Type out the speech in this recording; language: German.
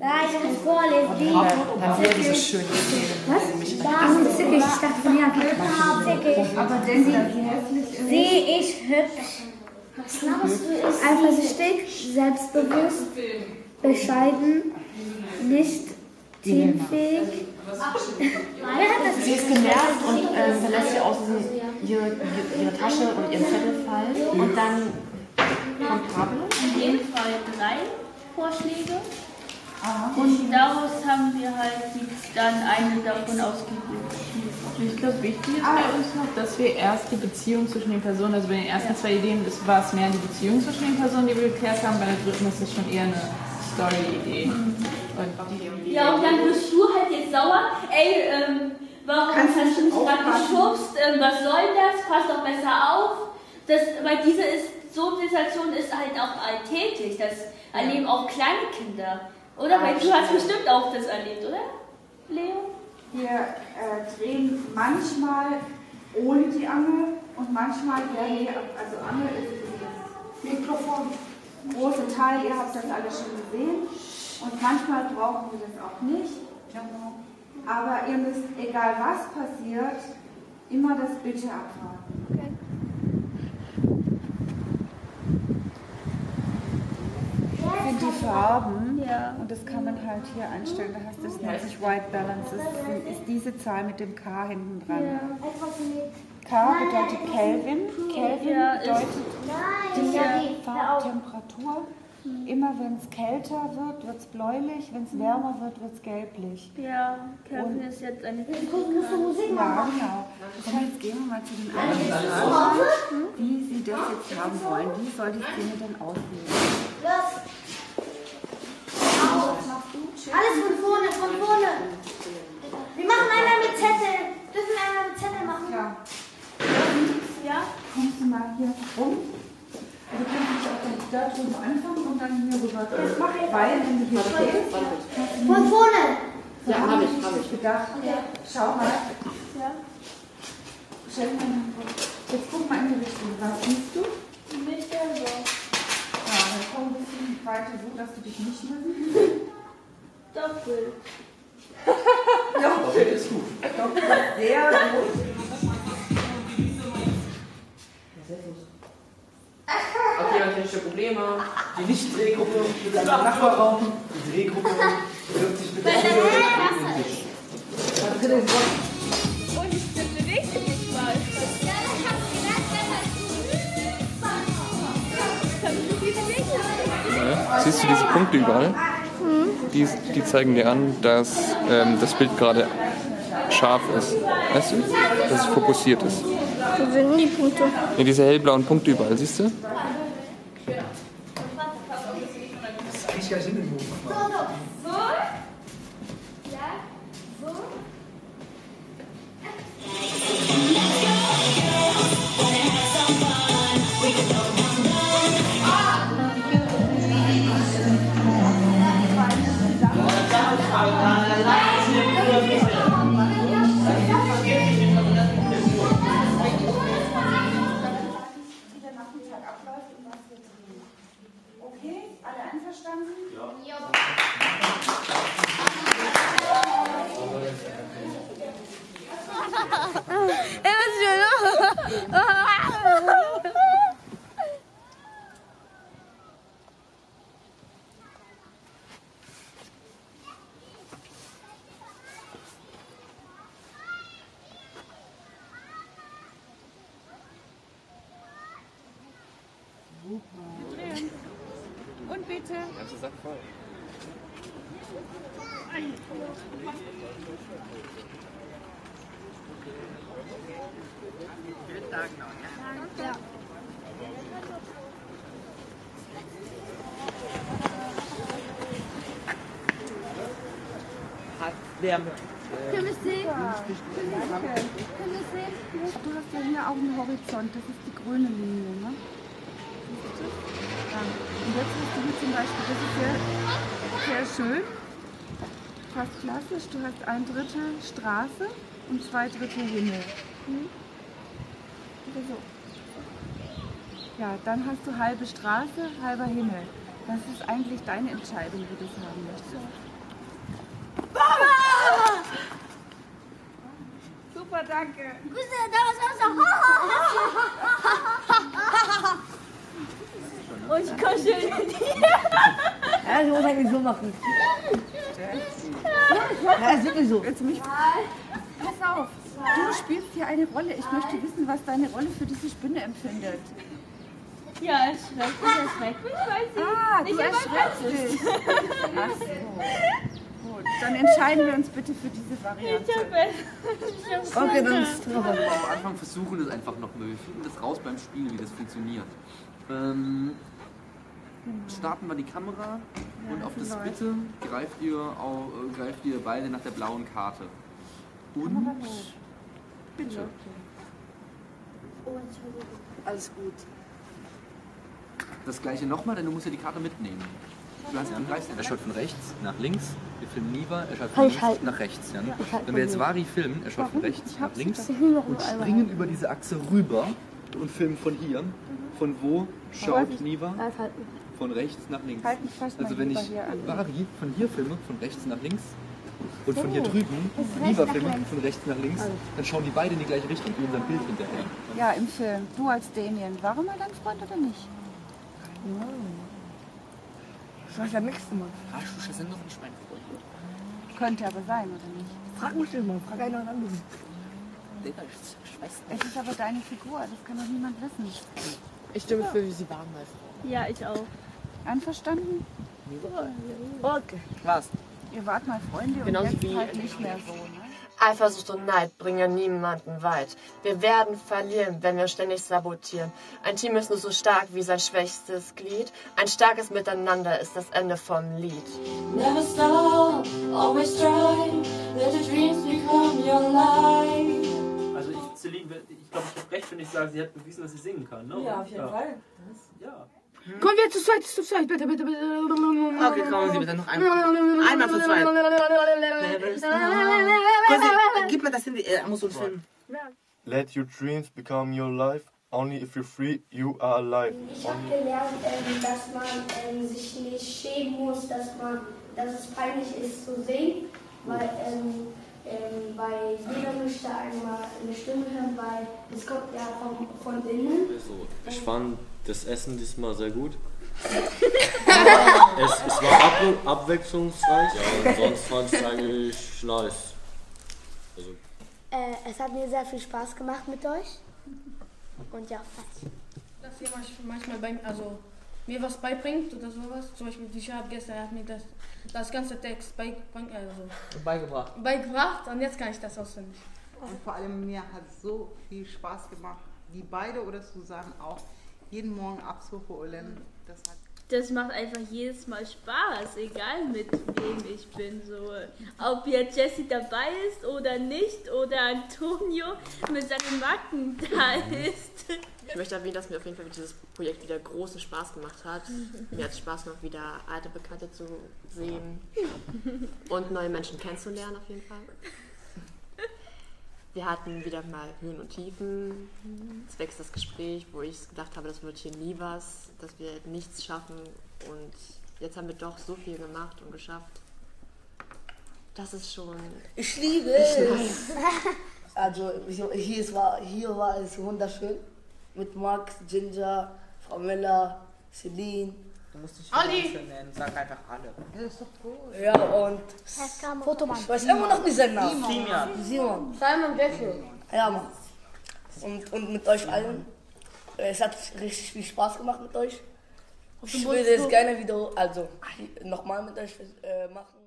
Ja, ich kann vorlesen. Die Dann wäre diese schön erzählen. Was? Ach, zickig. Ich dachte von ja, zickig. Aber dass sie ist. Sehe ich hübsch. Was laberst du? Eifersüchtig, selbstbewusst, bescheiden, nicht teamfähig. Wer hat das Sie ist genervt und ähm, verlässt sie aus ihre, ihre, Tasche und ihren Zettel fallen. Und dann kommt Pablo. In jedem Fall drei Vorschläge. Und daraus haben wir halt jetzt dann eine davon ausgewählt. Ich glaube, wichtig ist bei uns noch, dass wir erst die Beziehung zwischen den Personen, also bei den ersten zwei Ideen das war es mehr die Beziehung zwischen den Personen, die wir geklärt haben, bei der dritten ist es schon eher eine Story-Idee. Und die- Ja, und dann bist du halt jetzt sauer. Ey, ähm, warum Kannst du hast du mich nicht gerade geschubst? Ähm, was soll das? Pass doch besser auf. Das, weil diese ist, so Situation ist halt auch alltäglich. Das erleben auch kleine Kinder. Oder? Weil du hast bestimmt auch das erlebt, oder? Leo? Wir äh, drehen manchmal ohne die Angel und manchmal werden wir, also Angel ist dieses Mikrofon, große Teil, ihr habt das alle schon gesehen und manchmal brauchen wir das auch nicht. Aber ihr müsst, egal was passiert, immer das Bitte abwarten. sind die Farben Ja. und das kann man halt hier einstellen. Da hast du, das nennt sich White Balance. Das ist, diese Zahl mit dem K hinten dran. Mit. K bedeutet Kelvin. Kelvin Ja, bedeutet Nein, die ja, die. Hör auf. Farbtemperatur. Immer wenn es kälter wird, wird es bläulich. Wenn es wärmer wird, wird es gelblich. Ja, Kevin ist jetzt eine Musik Ja, genau. Das heißt, jetzt gehen wir mal zu den anderen Fragen, wie Sie das jetzt haben wollen. Wie soll die Szene denn aussehen? Alles von vorne, von vorne. Wir machen einmal mit Zettel. Dürfen wir einmal mit Zettel machen? Ja. Ja? Kommst du mal hier rum? Also Du kannst auch dann da drüben anfangen und dann hier rüber gehen. Weil, wenn du hier stehst, Von vorne. Ja, habe ich, habe ich. gedacht, schau mal, Ja. stell mal. Jetzt guck mal in die Richtung. Was siehst du? Mit selber. Ja, dann komm ein bisschen weiter so, dass du dich nicht mehr siehst. Doppelt. Okay, ist gut. Sehr gut. Okay, dann technische Probleme. Die Nicht-Drehgruppe mit einem Nachbarraum. Die Drehgruppe wirft sich mit der Tür gegen den Tisch. Und ich bin richtig mal. Ja, siehst du diese Punkte überall? Die, die zeigen dir an, dass ähm, das Bild gerade scharf ist. Weißt du? Dass es fokussiert ist. Wo sind die Punkte? Ja, diese hellblauen Punkte überall, siehst du? Das krieg ich gar nicht hin, den Move. Wie Bitte. Können wir sehen? Können wir sehen? Du hast ja hier auch einen Horizont, das ist die grüne Linie, ne? Siehst du? Ja. Und jetzt hast du hier zum Beispiel, das ist sehr, sehr schön, fast klassisch, du hast ein Drittel Straße und zwei Drittel Himmel. Hm? So. Ja, dann hast du halbe Straße, halber Himmel. Das ist eigentlich deine Entscheidung, wie du es haben möchtest. Super, danke. Und ich kuschel mit dir. Ja, ich muss eigentlich so machen. Ja, ist wirklich so. Jetzt mich. Pass auf, du spielst hier eine Rolle. Ich möchte wissen, was deine Rolle für diese Spinne empfindet. Ja, es schmeckt, es schmeckt mich, weil sie Ah, nicht du erschreckst dich. Ach so. Gut, dann entscheiden wir uns bitte für diese Variante. Ich hab es. Okay, dann ist noch was. Am Anfang versuchen es einfach nochmal. Wir finden das raus beim Spielen, wie das funktioniert. Ähm, starten wir die Kamera und auf das Bitte greift ihr, au- äh, greift ihr beide nach der blauen Karte. Und bitte. Alles gut. Das gleiche nochmal, denn du musst ja die Karte mitnehmen. Du hast greifst, er schaut von rechts nach links, wir filmen Niva, er schaut von Kann ich links halten? nach rechts. Ja? halte Wenn wir von jetzt Vari filmen, er schaut von rechts nach links und springen über diese Achse rüber und filmen von hier. Von wo schaut Niva? Alles halten. Von rechts nach links. Halt Also wenn ich. Vari von hier filme, von rechts nach links und von hier drüben Niva filme, von rechts nach links, dann schauen die beide in die gleiche Richtung, in unserem Bild hinterher. Ja, im Film. Du als Damien. War er mal dein Freund oder nicht? Das war das nächste Mal. Arsch, du sind noch ein Schwein. Könnte aber sein, oder nicht? Frag mich den mal. Frag einen oder anderen. Es ist aber deine Figur. Das kann doch niemand wissen. Ich stimme für, wie sie warm ist. Ja, ich auch. Einverstanden? Okay. Was? Ihr wart mal Freunde und Genauso jetzt wie- halt nicht mehr so, ne? Eifersucht und Neid bringen niemanden weit. Wir werden verlieren, wenn wir ständig sabotieren. Ein Team ist nur so stark wie sein schwächstes Glied. Ein starkes Miteinander ist das Ende vom Lied. Never stop, always try. Let your dreams become your life. Ich, Celine, ich glaube, ich habe recht, wenn ich sage, sie hat bewiesen, dass sie singen kann. Ne? Ja, auf jeden Fall. Ja. Kommen wir zu zweit, zu zweit, bitte, bitte, bitte. Okay, kommen Sie bitte noch einmal. Einmal zu zweit. Gib mir das Handy, er muss uns filmen. Let your dreams become your life. Only if you're free, you are alive. Ich habe gelernt, ähm, dass man ähm, sich nicht schämen muss, dass, man, dass es peinlich ist zu singen, weil, ähm, ähm, weil jeder möchte einmal eine Stimme hören, weil es kommt ja von, von innen. Also, ich fand das Essen diesmal sehr gut. es, es war ab, abwechslungsreich. Ja, und sonst fand ich es eigentlich nice. Also, Äh, es hat mir sehr viel Spaß gemacht mit euch. Und ja, fertig. Dass jemand manchmal bei, also, mir was beibringt oder sowas. Zum Beispiel, die Schab gestern hat mir das, das ganze Text bei, also, Beigebracht. beigebracht und jetzt kann ich das auswendig. Und vor allem mir hat so viel Spaß gemacht, die beide oder Susanne auch jeden Morgen abzuholen. Das hat Das macht einfach jedes Mal Spaß, egal mit wem ich bin. So, ob jetzt Jessie dabei ist oder nicht oder Antonio mit seinen Macken da ist. Ich möchte erwähnen, dass mir auf jeden Fall dieses Projekt wieder großen Spaß gemacht hat. Mir hat es Spaß gemacht, wieder alte Bekannte zu sehen und neue Menschen kennenzulernen auf jeden Fall. Wir hatten wieder mal Höhen und Tiefen, zwecks das Gespräch, wo ich gedacht habe, das wird hier nie was, dass wir nichts schaffen und jetzt haben wir doch so viel gemacht und geschafft. Das ist schon Ich liebe es. Also hier, war, hier war es wunderschön. Mit Max, Ginger, Frau Miller, Celine. Du musst dich Ali. nennen, sag einfach alle. Das ist doch gut. Ja, und Fotomann. ich weiß immer noch nicht seinen Namen. Simon. Simon. Simon Bessel. Ja, Mann. Und, und mit euch allen. Es hat richtig viel Spaß gemacht mit euch. Ich würde es gerne wieder, also nochmal mit euch äh, machen.